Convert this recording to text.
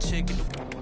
chicken.